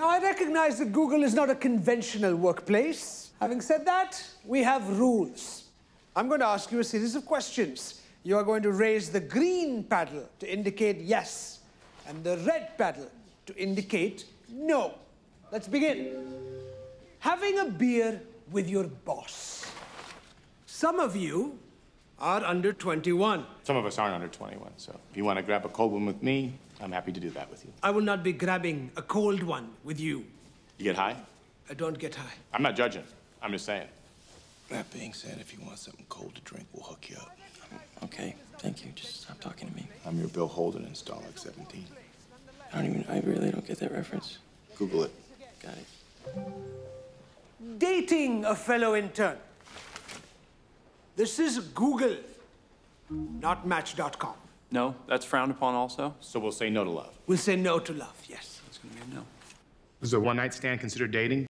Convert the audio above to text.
Now, I recognize that Google is not a conventional workplace. Having said that, we have rules. I'm going to ask you a series of questions. You are going to raise the green paddle to indicate yes, and the red paddle to indicate no. Let's begin. Having a beer with your boss. Some of you are under 21. Some of us aren't under 21, so if you want to grab a cold one with me, I'm happy to do that with you. I will not be grabbing a cold one with you. You get high? I don't get high. I'm not judging. I'm just saying. That being said, if you want something cold to drink, we'll hook you up. Okay, thank you. Just stop talking to me. I'm your Bill Holden in Stalag 17. I don't even, I really don't get that reference. Google it. Got it. Dating a fellow intern. This is Google, not Match.com. No, that's frowned upon also? So we'll say no to love. We'll say no to love, yes. It's gonna be a no. Is a one night stand considered dating?